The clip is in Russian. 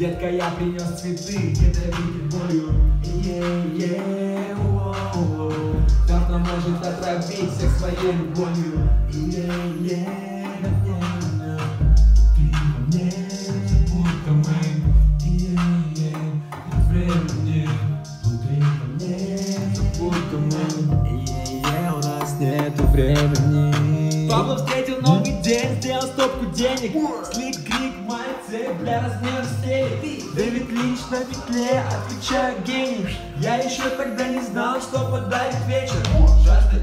Детка, я принес цветы, не травите болью Е-е, воу Кто-то может отравить всех своей любовью. Е-е, Ты мне, будто мы Е-е, времени Внутри мне, будто мы Е-е, у нас нету времени. Пабло встретил новый день, сделал стопку денег. Слик, крик, цель, бля, размер стелек Дэвид Линч на петле, отвечаю гений. Я еще тогда не знал, что подарит вечер. Жажда